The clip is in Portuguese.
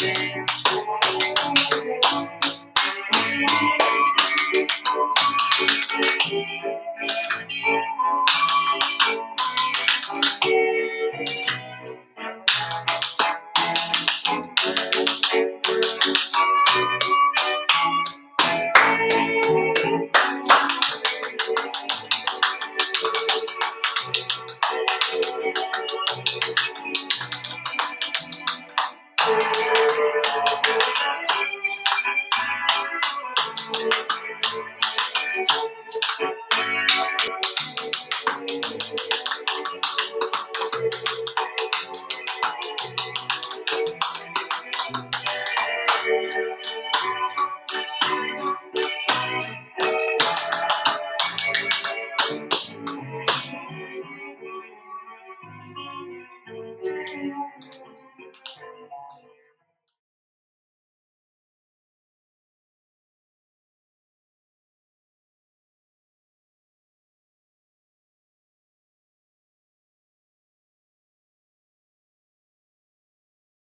Thank.